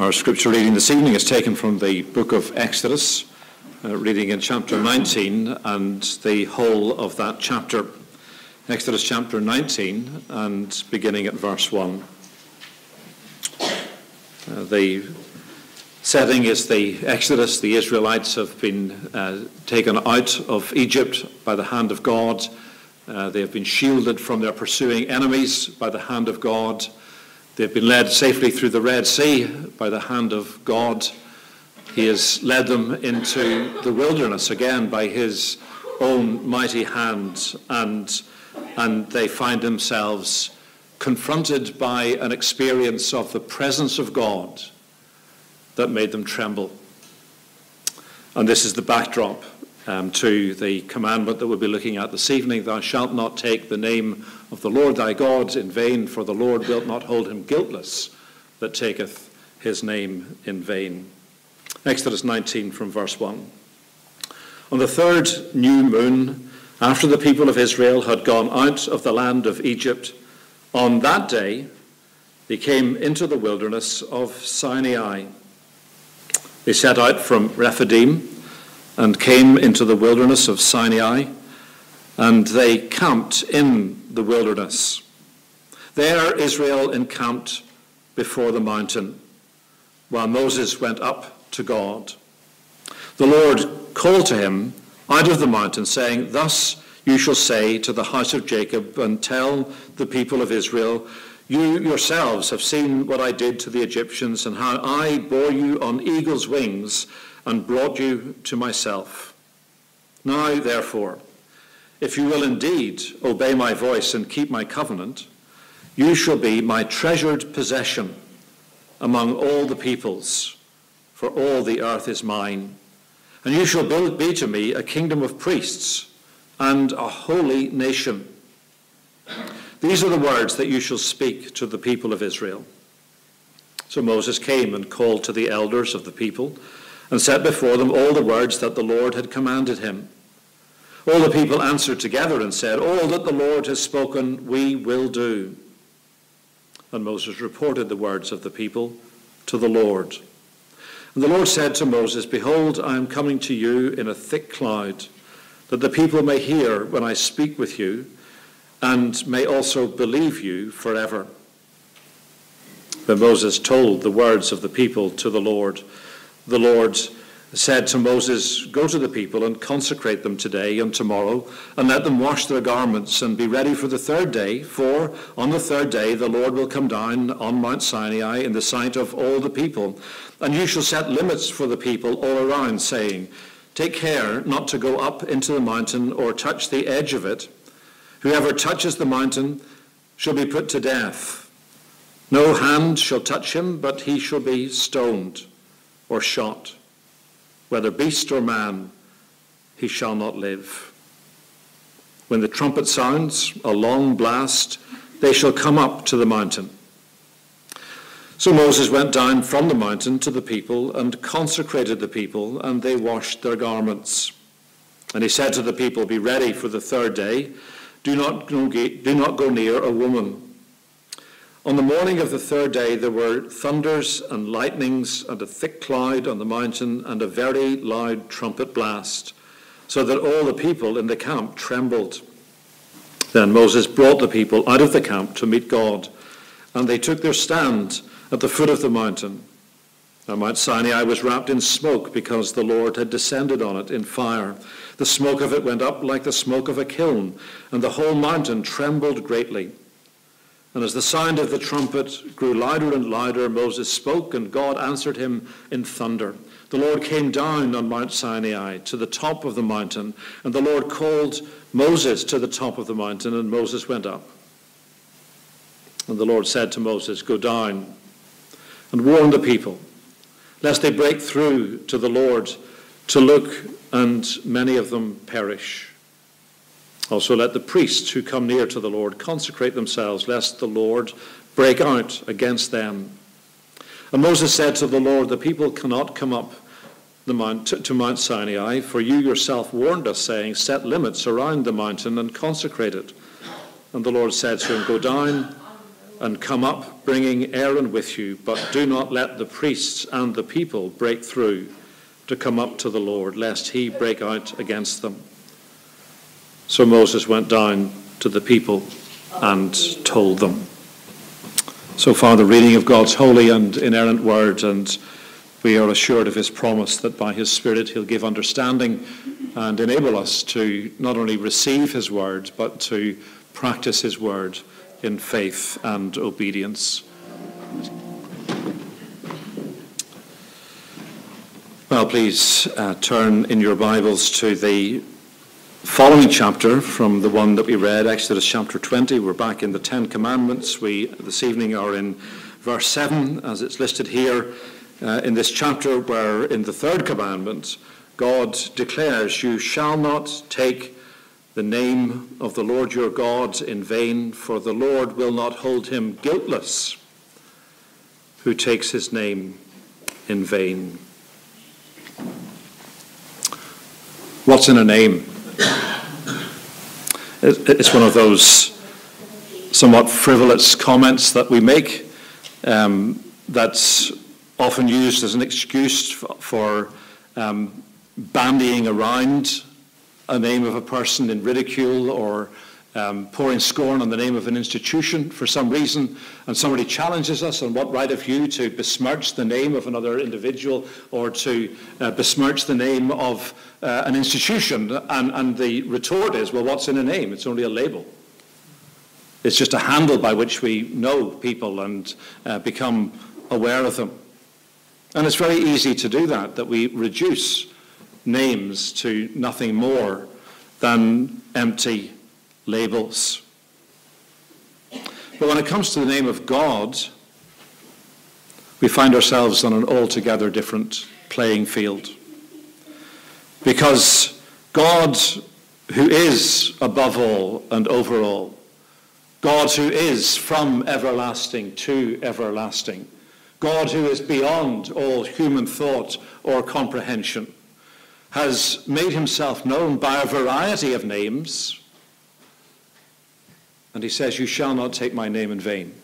Our scripture reading this evening is taken from the book of Exodus, uh, reading in chapter 19 and the whole of that chapter. Exodus chapter 19 and beginning at verse 1. Uh, the setting is the Exodus. The Israelites have been uh, taken out of Egypt by the hand of God. Uh, they have been shielded from their pursuing enemies by the hand of God. They've been led safely through the Red Sea by the hand of God. He has led them into the wilderness again by his own mighty hand, and, and they find themselves confronted by an experience of the presence of God that made them tremble. And this is the backdrop um, to the commandment that we'll be looking at this evening Thou shalt not take the name of the Lord thy God in vain, for the Lord wilt not hold him guiltless that taketh his name in vain. Exodus 19 from verse 1. On the third new moon, after the people of Israel had gone out of the land of Egypt, on that day they came into the wilderness of Sinai. They set out from Rephidim and came into the wilderness of Sinai, and they camped in the wilderness. There Israel encamped before the mountain, while Moses went up to God. The Lord called to him out of the mountain, saying, Thus you shall say to the house of Jacob and tell the people of Israel, You yourselves have seen what I did to the Egyptians and how I bore you on eagle's wings and brought you to myself. Now, therefore, if you will indeed obey my voice and keep my covenant, you shall be my treasured possession among all the peoples, for all the earth is mine. And you shall be to me a kingdom of priests and a holy nation. These are the words that you shall speak to the people of Israel. So Moses came and called to the elders of the people and set before them all the words that the Lord had commanded him. All the people answered together and said, All that the Lord has spoken, we will do. And Moses reported the words of the people to the Lord. And the Lord said to Moses, Behold, I am coming to you in a thick cloud, that the people may hear when I speak with you, and may also believe you forever. Then Moses told the words of the people to the Lord the Lord said to Moses, Go to the people and consecrate them today and tomorrow, and let them wash their garments and be ready for the third day. For on the third day the Lord will come down on Mount Sinai in the sight of all the people. And you shall set limits for the people all around, saying, Take care not to go up into the mountain or touch the edge of it. Whoever touches the mountain shall be put to death. No hand shall touch him, but he shall be stoned or shot. Whether beast or man, he shall not live. When the trumpet sounds, a long blast, they shall come up to the mountain. So Moses went down from the mountain to the people and consecrated the people, and they washed their garments. And he said to the people, Be ready for the third day. Do not go, near a woman on the morning of the third day, there were thunders and lightnings and a thick cloud on the mountain and a very loud trumpet blast, so that all the people in the camp trembled. Then Moses brought the people out of the camp to meet God, and they took their stand at the foot of the mountain. Now, Mount Sinai was wrapped in smoke because the Lord had descended on it in fire. The smoke of it went up like the smoke of a kiln, and the whole mountain trembled greatly. And as the sound of the trumpet grew louder and louder, Moses spoke, and God answered him in thunder. The Lord came down on Mount Sinai to the top of the mountain, and the Lord called Moses to the top of the mountain, and Moses went up. And the Lord said to Moses, Go down and warn the people, lest they break through to the Lord to look, and many of them perish. Also, let the priests who come near to the Lord consecrate themselves, lest the Lord break out against them. And Moses said to the Lord, The people cannot come up the mount, to Mount Sinai, for you yourself warned us, saying, Set limits around the mountain and consecrate it. And the Lord said to him, Go down and come up, bringing Aaron with you, but do not let the priests and the people break through to come up to the Lord, lest he break out against them. So Moses went down to the people and told them. So far, the reading of God's holy and inerrant word, and we are assured of his promise that by his Spirit he'll give understanding and enable us to not only receive his word, but to practice his word in faith and obedience. Well, please uh, turn in your Bibles to the following chapter from the one that we read, Exodus chapter 20. We're back in the Ten Commandments. We this evening are in verse 7, as it's listed here uh, in this chapter, where in the third commandment, God declares, You shall not take the name of the Lord your God in vain, for the Lord will not hold him guiltless who takes his name in vain. What's in a name? It's one of those somewhat frivolous comments that we make um, that's often used as an excuse for, um, bandying around a name of a person in ridicule or um, pouring scorn on the name of an institution for some reason, and somebody challenges us on what right have you to besmirch the name of another individual or to uh, besmirch the name of uh, an institution, and, and the retort is, well, what's in a name? It's only a label. It's just a handle by which we know people and uh, become aware of them. And it's very easy to do that, that we reduce names to nothing more than empty labels. But when it comes to the name of God, we find ourselves on an altogether different playing field. Because God, who is above all and over all, God who is from everlasting to everlasting, God who is beyond all human thought or comprehension, has made himself known by a variety of names. And he says, You shall not take my name in vain.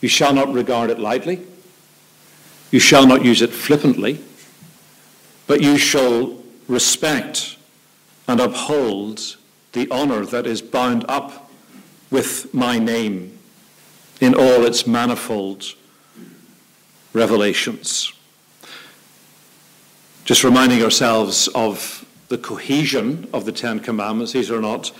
You shall not regard it lightly. You shall not use it flippantly. But you shall respect and uphold the honor that is bound up with my name in all its manifold revelations. Just reminding ourselves of the cohesion of the Ten Commandments. These are not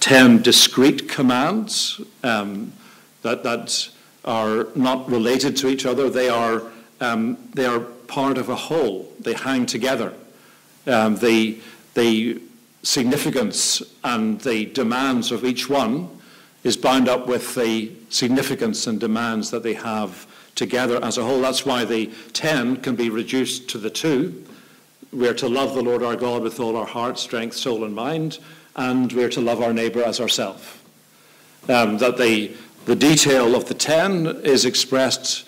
ten discrete commands um, that, that are not related to each other. They are, um, they are part of a whole. They hang together. Um, the, the significance and the demands of each one is bound up with the significance and demands that they have together as a whole. That's why the ten can be reduced to the two we are to love the Lord our God with all our heart, strength, soul, and mind, and we are to love our neighbour as ourselves. Um, that the, the detail of the ten is expressed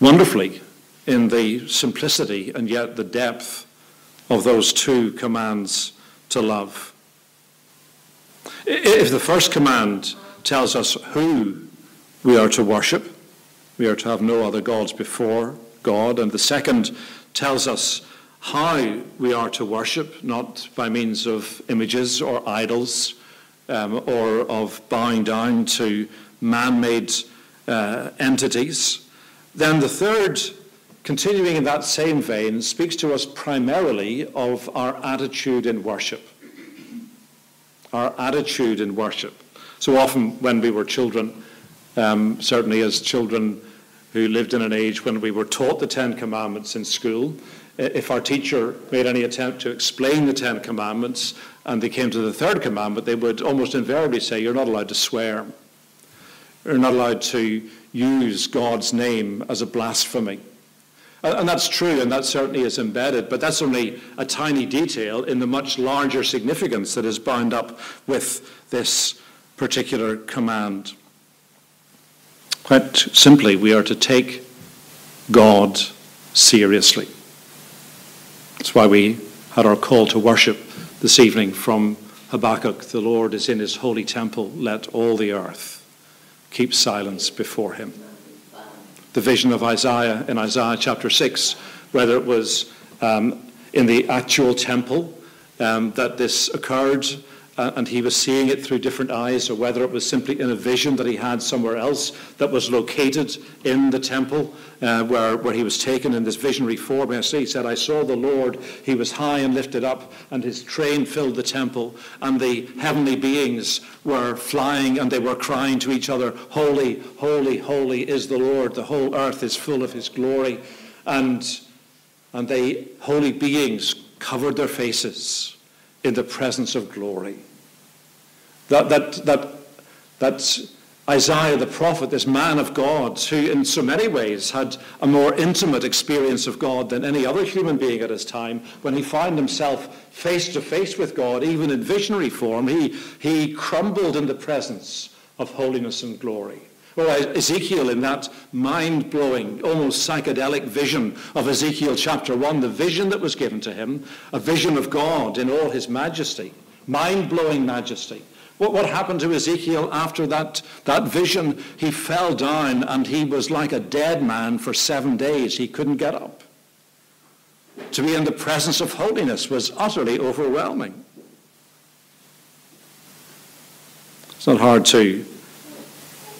wonderfully in the simplicity and yet the depth of those two commands to love. If the first command tells us who we are to worship, we are to have no other gods before God, and the second tells us how we are to worship, not by means of images or idols um, or of bowing down to man made uh, entities. Then the third, continuing in that same vein, speaks to us primarily of our attitude in worship. Our attitude in worship. So often when we were children, um, certainly as children who lived in an age when we were taught the Ten Commandments in school, if our teacher made any attempt to explain the Ten Commandments and they came to the third commandment, they would almost invariably say, You're not allowed to swear. You're not allowed to use God's name as a blasphemy. And that's true, and that certainly is embedded, but that's only a tiny detail in the much larger significance that is bound up with this particular command. Quite simply, we are to take God seriously. That's why we had our call to worship this evening from Habakkuk. The Lord is in his holy temple. Let all the earth keep silence before him. The vision of Isaiah in Isaiah chapter 6, whether it was um, in the actual temple um, that this occurred uh, and he was seeing it through different eyes, or whether it was simply in a vision that he had somewhere else that was located in the temple uh, where, where he was taken in this visionary form. And He said, I saw the Lord, he was high and lifted up, and his train filled the temple, and the heavenly beings were flying and they were crying to each other, Holy, holy, holy is the Lord, the whole earth is full of his glory. And, and they, holy beings, covered their faces in the presence of glory. That, that, that, that Isaiah the prophet, this man of God, who in so many ways had a more intimate experience of God than any other human being at his time, when he found himself face to face with God, even in visionary form, he, he crumbled in the presence of holiness and glory. Or Ezekiel in that mind-blowing, almost psychedelic vision of Ezekiel chapter 1, the vision that was given to him, a vision of God in all his majesty, mind-blowing majesty. What, what happened to Ezekiel after that, that vision? He fell down and he was like a dead man for seven days. He couldn't get up. To be in the presence of holiness was utterly overwhelming. It's not hard to,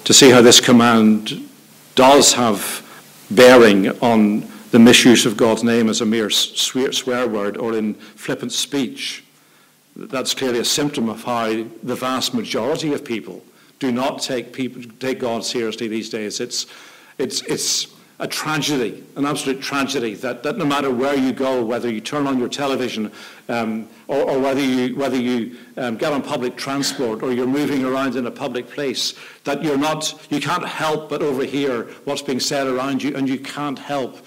to see how this command does have bearing on the misuse of God's name as a mere swear word or in flippant speech that's clearly a symptom of how the vast majority of people do not take, people, take God seriously these days. It's, it's, it's a tragedy, an absolute tragedy, that, that no matter where you go, whether you turn on your television um, or, or, whether you, whether you um, get on public transport or you're moving around in a public place, that you're not, you can't help but overhear what's being said around you and you can't help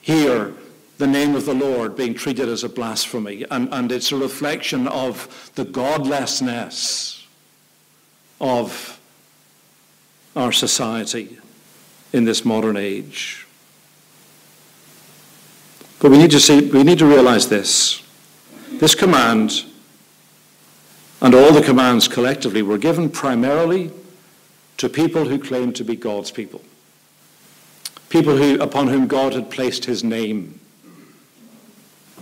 hear the name of the Lord being treated as a blasphemy. And, and it's a reflection of the godlessness of our society in this modern age. But we need to see, we need to realize this. This command and all the commands collectively were given primarily to people who claimed to be God's people. People who, upon whom God had placed his name.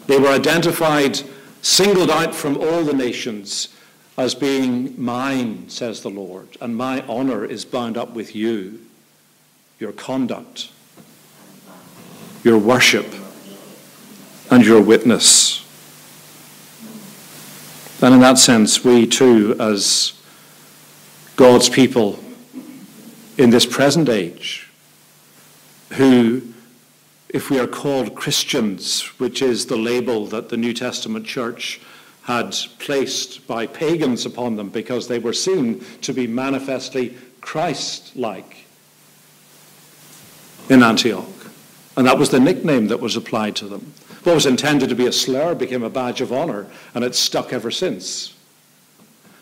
They were identified, singled out from all the nations as being mine, says the Lord, and my honor is bound up with you, your conduct, your worship, and your witness. And in that sense, we too, as God's people in this present age, who if we are called Christians, which is the label that the New Testament church had placed by pagans upon them because they were seen to be manifestly Christ like in Antioch. And that was the nickname that was applied to them. What was intended to be a slur became a badge of honor, and it's stuck ever since.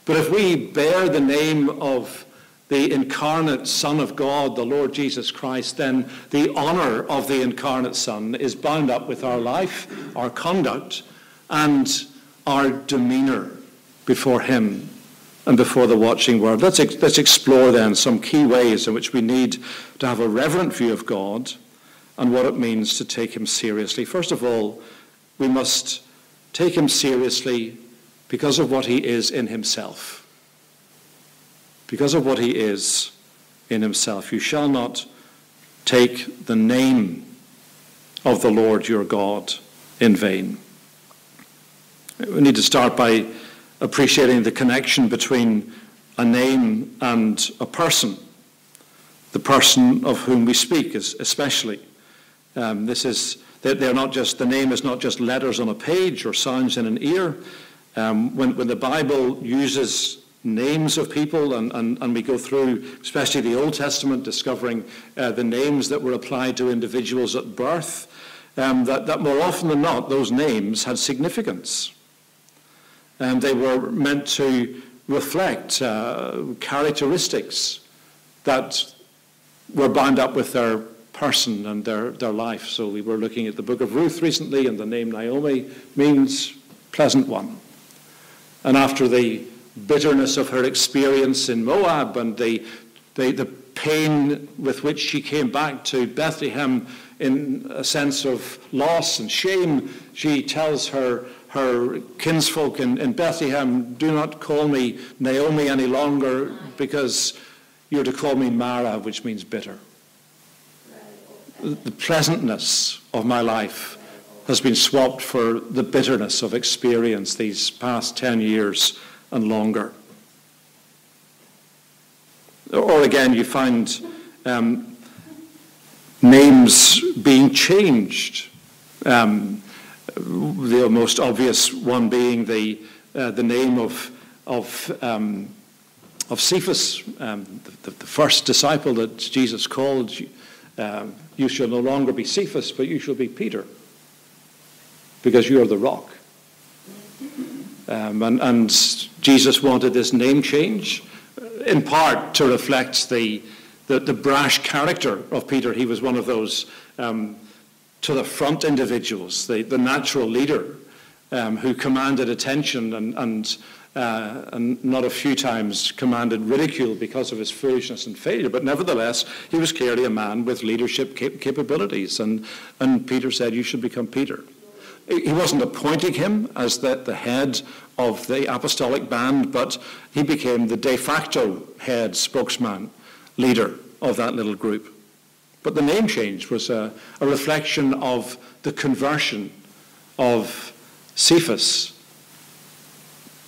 But if we bear the name of the incarnate Son of God, the Lord Jesus Christ, then the honor of the incarnate Son is bound up with our life, our conduct, and our demeanor before Him and before the watching world. Let's, let's explore then some key ways in which we need to have a reverent view of God and what it means to take Him seriously. First of all, we must take Him seriously because of what He is in Himself because of what he is in himself. You shall not take the name of the Lord your God in vain. We need to start by appreciating the connection between a name and a person, the person of whom we speak, is especially. Um, this is they're not just the name is not just letters on a page or sounds in an ear. Um, when, when the Bible uses names of people, and, and, and we go through, especially the Old Testament, discovering uh, the names that were applied to individuals at birth, um, that, that more often than not, those names had significance. And they were meant to reflect uh, characteristics that were bound up with their person and their, their life. So we were looking at the book of Ruth recently, and the name Naomi means pleasant one. And after the bitterness of her experience in Moab and the, the, the pain with which she came back to Bethlehem in a sense of loss and shame, she tells her, her kinsfolk in, in Bethlehem, Do not call me Naomi any longer because you're to call me Mara, which means bitter. The pleasantness of my life has been swapped for the bitterness of experience these past 10 years and longer. Or again, you find um, names being changed. Um, the most obvious one being the, uh, the name of, of, um, of Cephas, um, the, the, first disciple that Jesus called. Um, you shall no longer be Cephas, but you shall be Peter, because you are the rock. Um, and, and Jesus wanted this name change in part to reflect the, the, the, brash character of Peter. He was one of those um, to the front individuals, the, the natural leader um, who commanded attention and, and, uh, and not a few times commanded ridicule because of his foolishness and failure. But nevertheless, he was clearly a man with leadership cap- capabilities. And, and Peter said, You should become Peter. He wasn't appointing him as the, the head of the apostolic band, but he became the de facto head spokesman, leader of that little group. But the name change was a, a reflection of the conversion of Cephas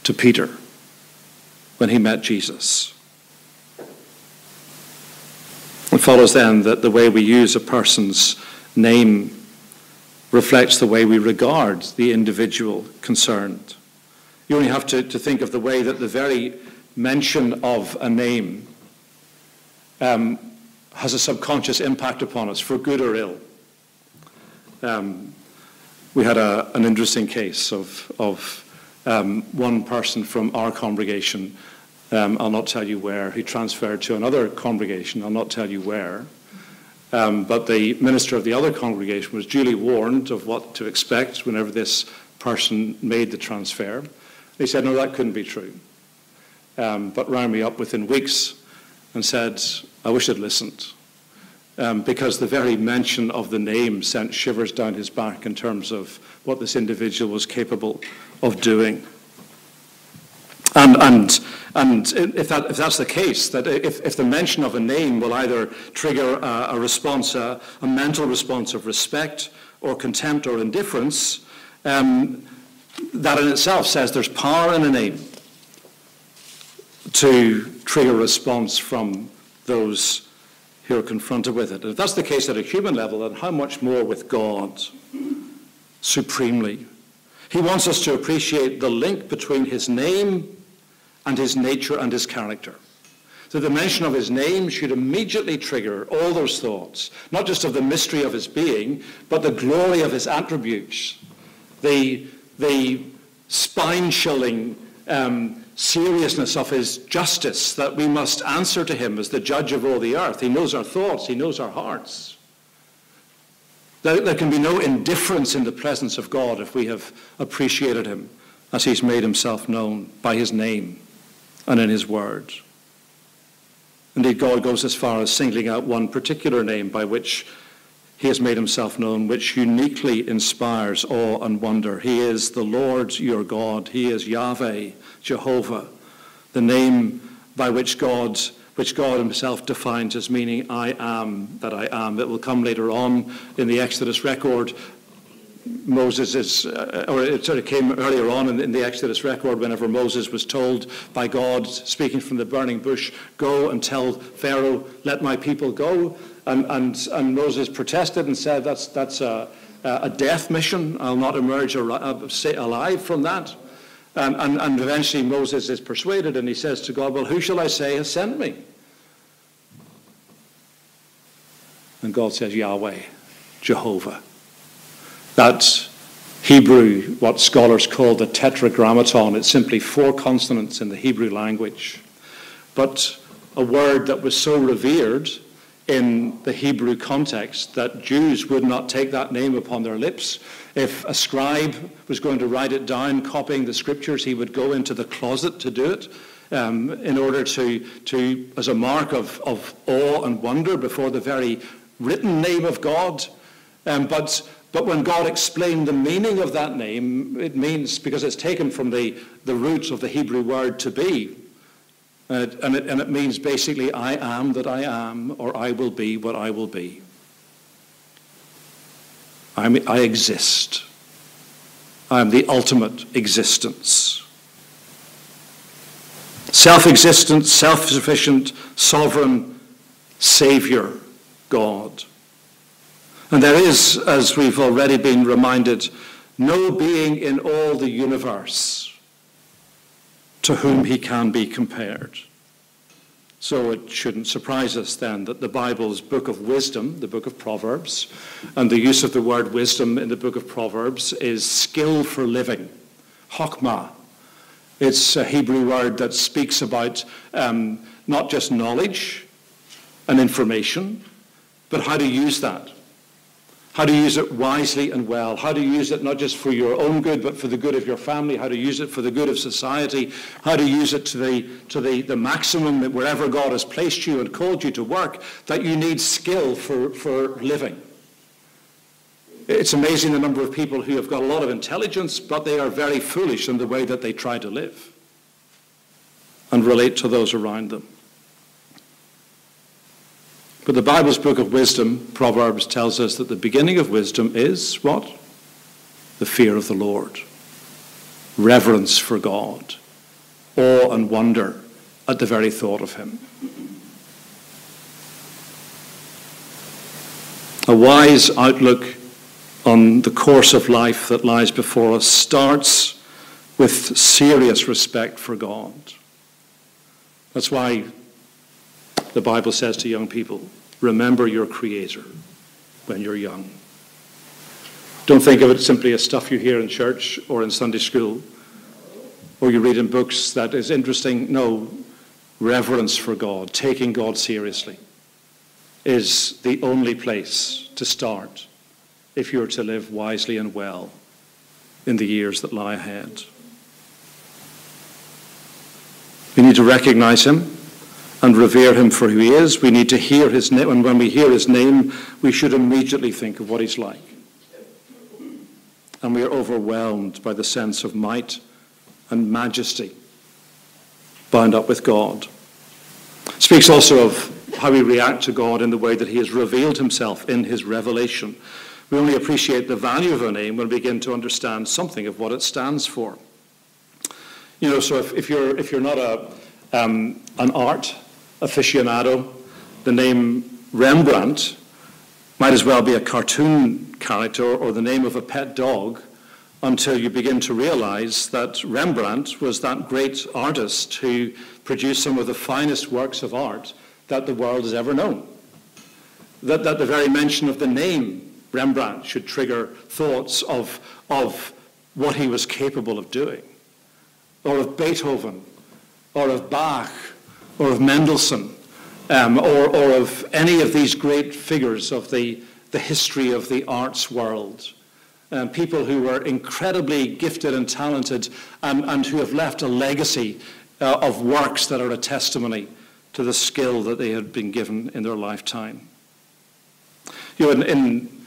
to Peter when he met Jesus. It follows then that the way we use a person's name reflects the way we regard the individual concerned. You only have to, to think of the way that the very mention of a name um, has a subconscious impact upon us, for good or ill. Um, we had a, an interesting case of, of um, one person from our congregation, um, I'll not tell you where, he transferred to another congregation, I'll not tell you where. Um, but the minister of the other congregation was duly warned of what to expect whenever this person made the transfer. He said, no, that couldn't be true. Um, but rang me up within weeks and said, I wish I'd listened. Um, because the very mention of the name sent shivers down his back in terms of what this individual was capable of doing. And, and, and if, that, if that's the case, that if, if the mention of a name will either trigger a, a response, a, a, mental response of respect or contempt or indifference, um, that in itself says there's power in a name to trigger a response from those who are confronted with it. And if that's the case at a human level, then how much more with God supremely? He wants us to appreciate the link between his name and his nature and his character. So the mention of his name should immediately trigger all those thoughts, not just of the mystery of his being, but the glory of his attributes, the the spine-chilling um, seriousness of his justice that we must answer to him as the judge of all the earth. He knows our thoughts. He knows our hearts. There, there can be no indifference in the presence of God if we have appreciated him as he's made himself known by his name and in his word. Indeed, God goes as far as singling out one particular name by which he has made himself known, which uniquely inspires awe and wonder. He is the Lord your God. He is Yahweh, Jehovah, the name by which God, which God himself defines as meaning I am that I am. It will come later on in the Exodus record. Moses is, uh, or it sort of came earlier on in, in the Exodus record whenever Moses was told by God, speaking from the burning bush, go and tell Pharaoh, let my people go. And, and, and Moses protested and said, that's, that's a, a death mission. I'll not emerge alive from that. And, and, and eventually Moses is persuaded and he says to God, Well, who shall I say has sent me? And God says, Yahweh, Jehovah. That's Hebrew, what scholars call the tetragrammaton. It's simply four consonants in the Hebrew language. But a word that was so revered in the Hebrew context that Jews would not take that name upon their lips. If a scribe was going to write it down, copying the scriptures, he would go into the closet to do it. um, in order to, to, as a mark of, of awe and wonder before the very written name of God. Um, but, but when God explained the meaning of that name, it means, because it's taken from the, the roots of the Hebrew word to be, and it, and, it, and it means basically, I am that I am, or I will be what I will be. I'm, I exist. I am the ultimate existence. Self existent, self sufficient, sovereign Savior God. And there is, as we've already been reminded, no being in all the universe to whom he can be compared. So it shouldn't surprise us then that the Bible's book of wisdom, the book of Proverbs, and the use of the word wisdom in the book of Proverbs is skill for living, chokmah. It's a Hebrew word that speaks about um, not just knowledge and information, but how to use that how to use it wisely and well, how to use it not just for your own good, but for the good of your family, how to use it for the good of society, how to use it to the, to the, the maximum that wherever God has placed you and called you to work, that you need skill for, for living. It's amazing the number of people who have got a lot of intelligence, but they are very foolish in the way that they try to live and relate to those around them. But the Bible's book of wisdom, Proverbs, tells us that the beginning of wisdom is what? The fear of the Lord, reverence for God, awe and wonder at the very thought of Him. A wise outlook on the course of life that lies before us starts with serious respect for God. That's why the Bible says to young people, remember your Creator when you're young. Don't think of it simply as stuff you hear in church or in Sunday school or you read in books that is interesting. No, reverence for God, taking God seriously, is the only place to start if you're to live wisely and well in the years that lie ahead. We need to recognize Him and revere him for who he is. We need to hear his name, and when we hear his name, we should immediately think of what he's like. And we are overwhelmed by the sense of might and majesty bound up with God. It speaks also of how we react to God in the way that he has revealed himself in his revelation. We only appreciate the value of a name when we begin to understand something of what it stands for. You know, so if, if you're if you're not a um, an art aficionado, the name Rembrandt might as well be a cartoon character or the name of a pet dog until you begin to realize that Rembrandt was that great artist who produced some of the finest works of art that the world has ever known. That, that the very mention of the name Rembrandt should trigger thoughts of, of what he was capable of doing, or of Beethoven, or of Bach, or of Mendelssohn um, or, or of any of these great figures of the, the history of the arts world. Um, people who were incredibly gifted and talented and, and who have left a legacy uh, of works that are a testimony to the skill that they had been given in their lifetime. You know, in, in,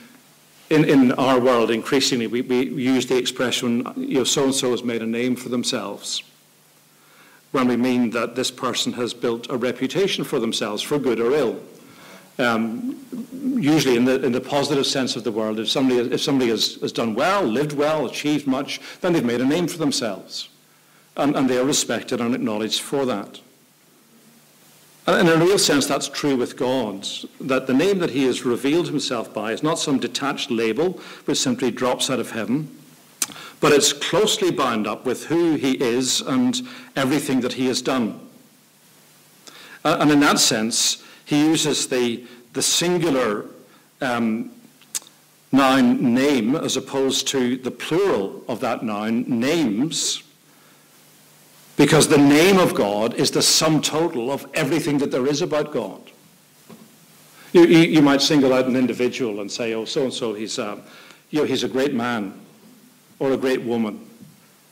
in, in our world, increasingly, we, we use the expression, you know, so-and-so has made a name for themselves when we mean that this person has built a reputation for themselves, for good or ill. Um, usually in the, in the positive sense of the word, if somebody, if somebody has, has done well, lived well, achieved much, then they've made a name for themselves. And, and they are respected and acknowledged for that. And in a real sense, that's true with God, that the name that he has revealed himself by is not some detached label which simply drops out of heaven, but it's closely bound up with who he is and everything that he has done. Uh, and in that sense, he uses the, the singular um, noun name as opposed to the plural of that noun, names, because the name of God is the sum total of everything that there is about God. You, you, you might single out an individual and say, oh, so and so, he's, uh, you know, he's a great man or a great woman,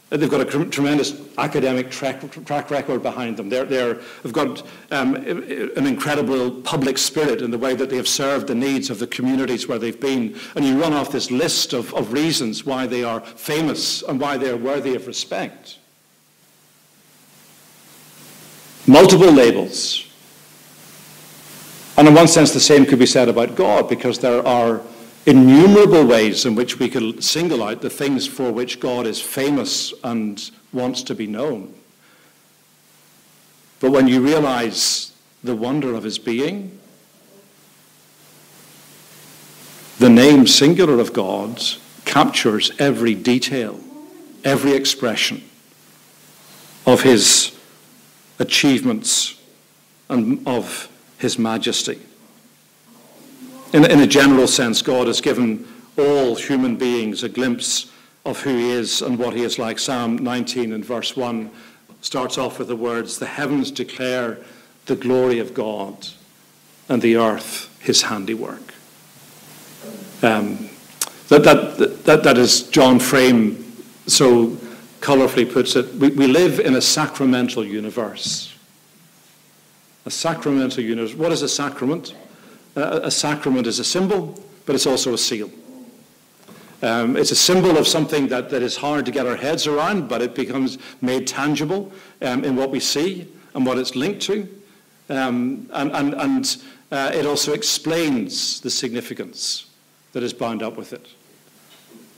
They've got a tremendous academic track, track record behind them. They're, they've got um, an incredible public spirit in the way that they have served the needs of the communities where they've been. And you run off this list of, of reasons why they are famous and why they are worthy of respect. Multiple labels. And in one sense, the same could be said about God because there are innumerable ways in which we could single out the things for which God is famous and wants to be known. But when you realize the wonder of his being, the name singular of God captures every detail, every expression of his achievements and of his majesty. In, in a general sense, God has given all human beings a glimpse of who he is and what he is like. Psalm 19 and verse 1 starts off with the words, The heavens declare the glory of God, and the earth his handiwork. Um, that, that, that, that is John Frame so colourfully puts it. We, we live in a sacramental universe. A sacramental universe. What is a sacrament? A sacrament is a symbol, but it's also a seal. Um, it's a symbol of something that, that is hard to get our heads around, but it becomes made tangible um, in what we see and what it's linked to. Um, and and, and uh, it also explains the significance that is bound up with it.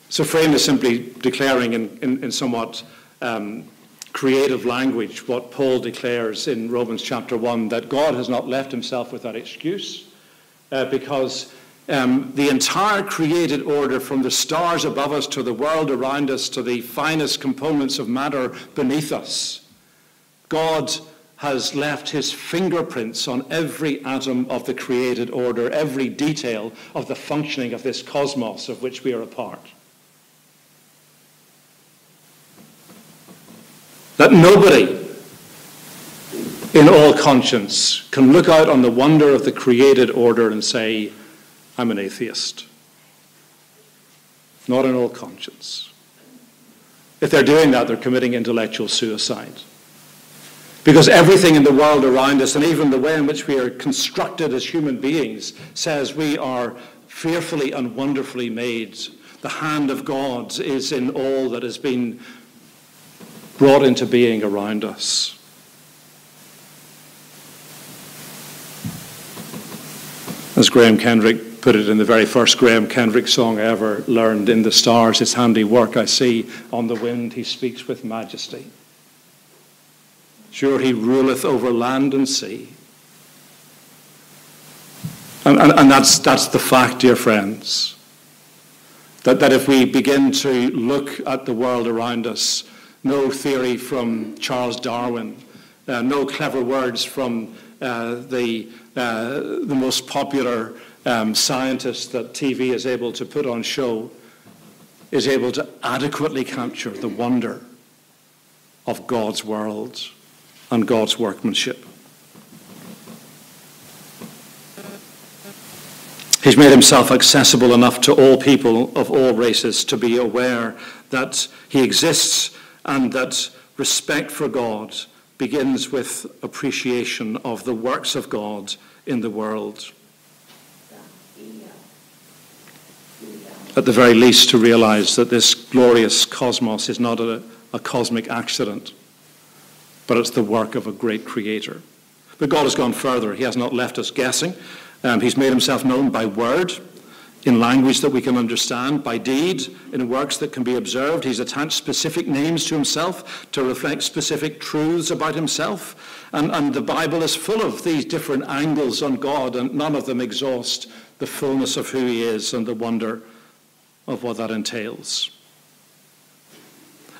So Frame is simply declaring in, in, in somewhat um, creative language what Paul declares in Romans chapter 1, that God has not left himself without excuse uh, because um, the entire created order, from the stars above us to the world around us to the finest components of matter beneath us, God has left his fingerprints on every atom of the created order, every detail of the functioning of this cosmos of which we are a part. That nobody in all conscience can look out on the wonder of the created order and say, I'm an atheist. Not in all conscience. If they're doing that, they're committing intellectual suicide. Because everything in the world around us, and even the way in which we are constructed as human beings, says we are fearfully and wonderfully made. The hand of God is in all that has been brought into being around us. As Graham Kendrick put it in the very first Graham Kendrick song I ever learned, In the stars his handiwork I see, on the wind he speaks with majesty. Sure, he ruleth over land and sea. And, and, and that's, that's the fact, dear friends. That, that if we begin to look at the world around us, no theory from Charles Darwin, uh, no clever words from uh, the uh, the most popular um, scientist that TV is able to put on show is able to adequately capture the wonder of God's world and God's workmanship. He's made himself accessible enough to all people of all races to be aware that he exists and that respect for God begins with appreciation of the works of God in the world. At the very least, to realize that this glorious cosmos is not a, a cosmic accident, but it's the work of a great creator. But God has gone further. He has not left us guessing. Um, he's made himself known by word, in language that we can understand, by deed, in works that can be observed. He's attached specific names to himself to reflect specific truths about himself. And, and the Bible is full of these different angles on God, and none of them exhaust the fullness of who he is and the wonder of what that entails.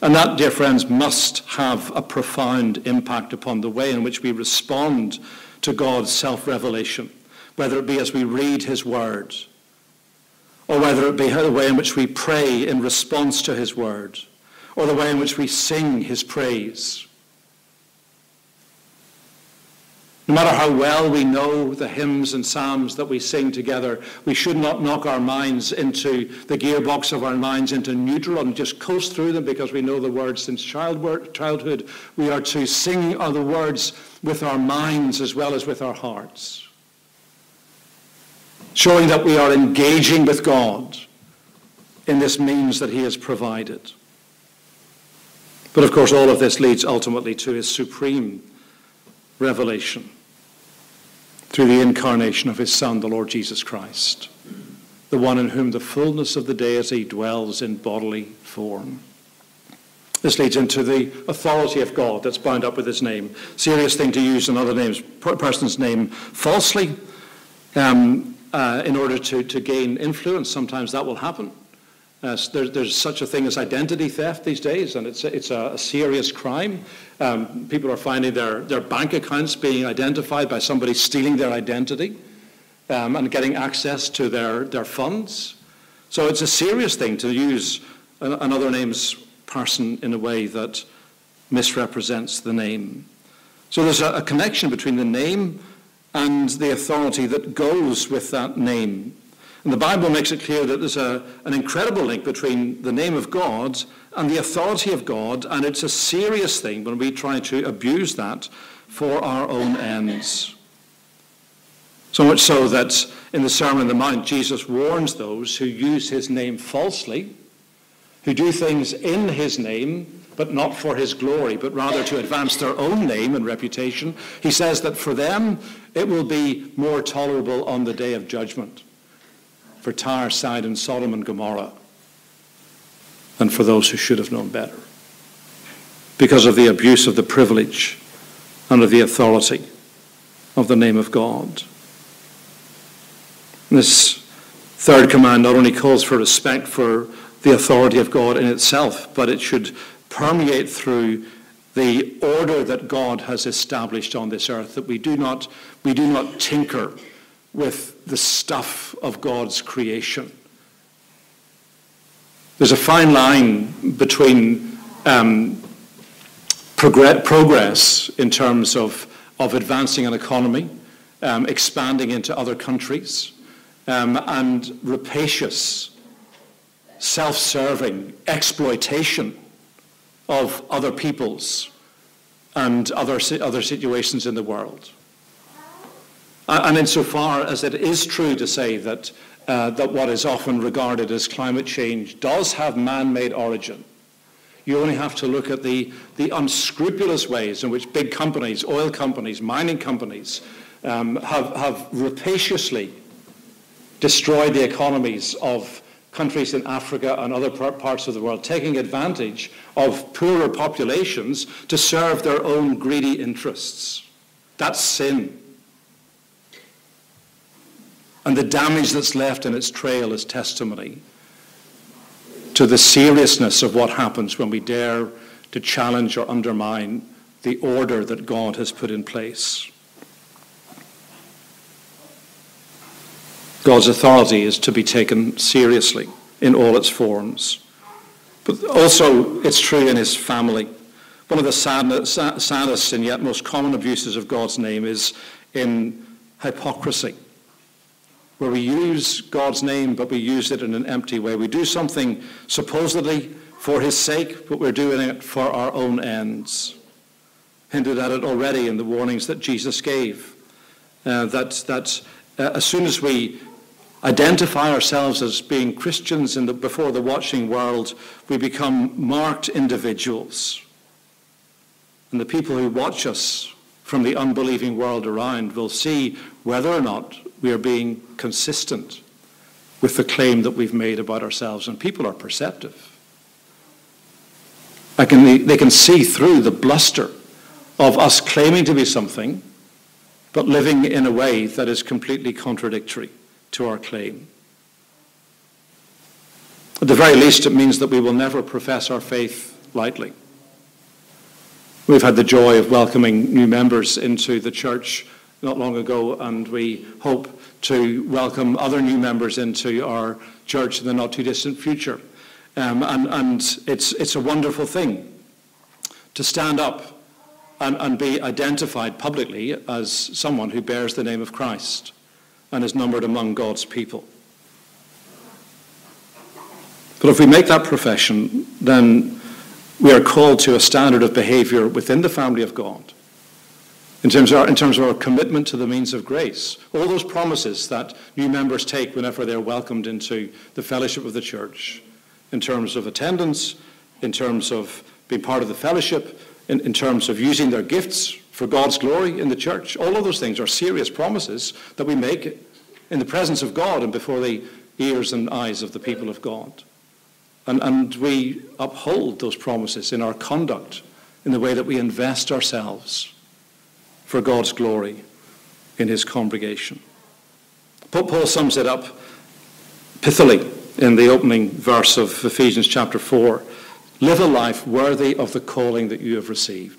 And that, dear friends, must have a profound impact upon the way in which we respond to God's self revelation, whether it be as we read his word or whether it be the way in which we pray in response to his word, or the way in which we sing his praise. No matter how well we know the hymns and psalms that we sing together, we should not knock our minds into the gearbox of our minds into neutral and just coast through them because we know the words since childhood. We are to sing the words with our minds as well as with our hearts, showing that we are engaging with God in this means that he has provided. But of course, all of this leads ultimately to his supreme revelation through the incarnation of his Son, the Lord Jesus Christ, the one in whom the fullness of the deity dwells in bodily form. This leads into the authority of God that's bound up with his name. Serious thing to use another name's, person's name falsely um, uh, in order to, to gain influence. Sometimes that will happen. Uh, there, there's such a thing as identity theft these days, and it's, it's a, a serious crime. Um, people are finding their, their bank accounts being identified by somebody stealing their identity um, and getting access to their, their funds. So it's a serious thing to use another name's person in a way that misrepresents the name. So there's a, a connection between the name and the authority that goes with that name. And the Bible makes it clear that there's a, an incredible link between the name of God and the authority of God, and it's a serious thing when we try to abuse that for our own ends. So much so that in the Sermon on the Mount, Jesus warns those who use his name falsely, who do things in his name, but not for his glory, but rather to advance their own name and reputation. He says that for them, it will be more tolerable on the day of judgment for Tyre, Sidon, Sodom, and Gomorrah than for those who should have known better because of the abuse of the privilege and of the authority of the name of God. This third command not only calls for respect for the authority of God in itself, but it should permeate through the order that God has established on this earth, that we do not, we do not tinker with the stuff of God's creation. There's a fine line between um, progress in terms of, of advancing an economy, um, expanding into other countries, um, and rapacious, self-serving exploitation of other peoples and other, other situations in the world. And insofar as it is true to say that, uh, that what is often regarded as climate change does have man-made origin, you only have to look at the, the unscrupulous ways in which big companies, oil companies, mining companies, um, have, have rapaciously destroyed the economies of countries in Africa and other parts of the world, taking advantage of poorer populations to serve their own greedy interests. That's sin. And the damage that's left in its trail is testimony to the seriousness of what happens when we dare to challenge or undermine the order that God has put in place. God's authority is to be taken seriously in all its forms. But also, it's true in his family. One of the saddest and yet most common abuses of God's name is in hypocrisy where we use God's name, but we use it in an empty way. We do something supposedly for his sake, but we're doing it for our own ends. Hinted at it already in the warnings that Jesus gave. Uh, that that uh, as soon as we identify ourselves as being Christians the, before the watching world, we become marked individuals. And the people who watch us from the unbelieving world around will see whether or not we are being consistent with the claim that we've made about ourselves. And people are perceptive. I can, they can see through the bluster of us claiming to be something, but living in a way that is completely contradictory to our claim. At the very least, it means that we will never profess our faith lightly. We've had the joy of welcoming new members into the church not long ago, and we hope to welcome other new members into our church in the not too distant future. Um, and, and it's, it's a wonderful thing to stand up and, and be identified publicly as someone who bears the name of Christ and is numbered among God's people. But if we make that profession, then we are called to a standard of behavior within the family of God. In terms, of our, in terms of our commitment to the means of grace, all those promises that new members take whenever they're welcomed into the fellowship of the church, in terms of attendance, in terms of being part of the fellowship, in, in terms of using their gifts for God's glory in the church. All of those things are serious promises that we make in the presence of God and before the ears and eyes of the people of God. And, and we uphold those promises in our conduct, in the way that we invest ourselves for God's glory in his congregation. Paul sums it up pithily in the opening verse of Ephesians chapter 4. Live a life worthy of the calling that you have received.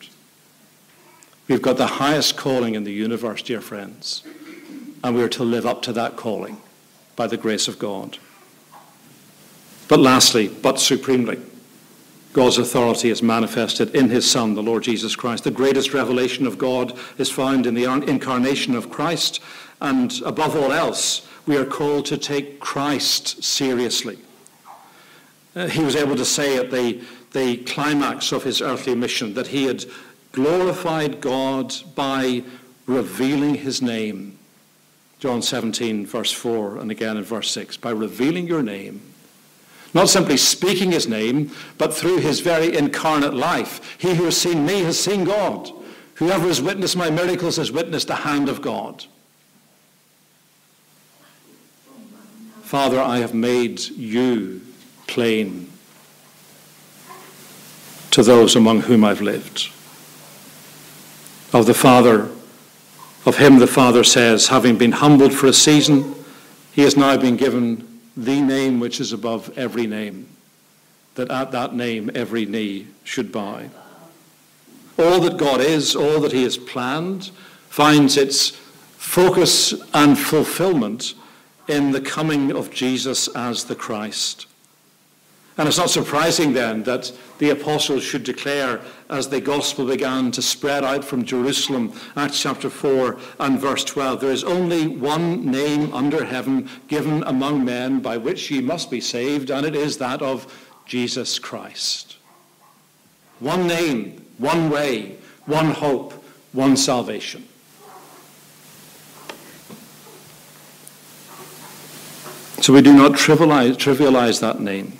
We've got the highest calling in the universe, dear friends, and we are to live up to that calling by the grace of God. But lastly, but supremely, God's authority is manifested in his Son, the Lord Jesus Christ. The greatest revelation of God is found in the incarnation of Christ, and above all else, we are called to take Christ seriously. Uh, he was able to say at the, the climax of his earthly mission that he had glorified God by revealing his name. John 17, verse 4, and again in verse 6. By revealing your name, not simply speaking his name, but through his very incarnate life. He who has seen me has seen God. Whoever has witnessed my miracles has witnessed the hand of God. Father, I have made you plain to those among whom I've lived. Of the Father, of him the Father says, having been humbled for a season, he has now been given the name which is above every name, that at that name every knee should bow. All that God is, all that he has planned, finds its focus and fulfillment in the coming of Jesus as the Christ. And it's not surprising then that the apostles should declare as the gospel began to spread out from Jerusalem, Acts chapter 4 and verse 12, there is only one name under heaven given among men by which ye must be saved, and it is that of Jesus Christ. One name, one way, one hope, one salvation. So we do not trivialize, trivialize that name.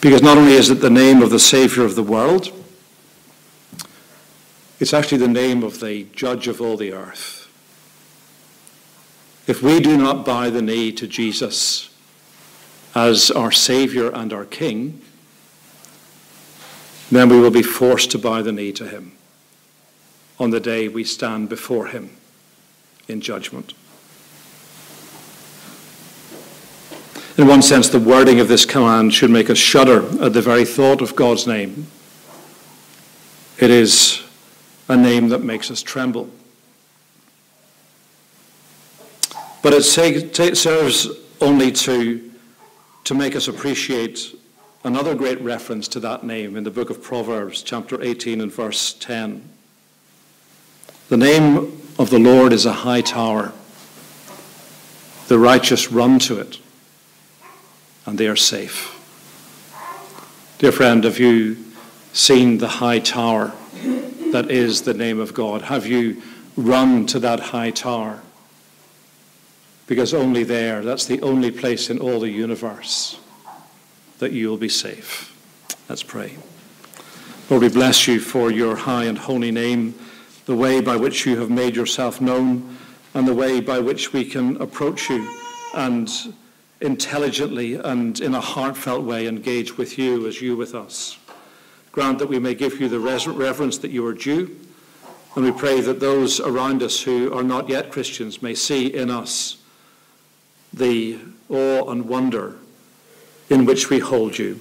Because not only is it the name of the Savior of the world, it's actually the name of the Judge of all the earth. If we do not bow the knee to Jesus as our Savior and our King, then we will be forced to bow the knee to him on the day we stand before him in judgment. In one sense, the wording of this command should make us shudder at the very thought of God's name. It is a name that makes us tremble. But it serves only to, to make us appreciate another great reference to that name in the book of Proverbs, chapter 18 and verse 10. The name of the Lord is a high tower. The righteous run to it and they are safe. Dear friend, have you seen the high tower that is the name of God? Have you run to that high tower? Because only there, that's the only place in all the universe that you will be safe. Let's pray. Lord, we bless you for your high and holy name, the way by which you have made yourself known, and the way by which we can approach you and intelligently and in a heartfelt way engage with you as you with us. Grant that we may give you the reverence that you are due. And we pray that those around us who are not yet Christians may see in us the awe and wonder in which we hold you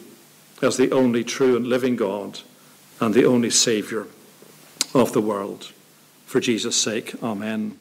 as the only true and living God and the only Saviour of the world. For Jesus' sake, Amen.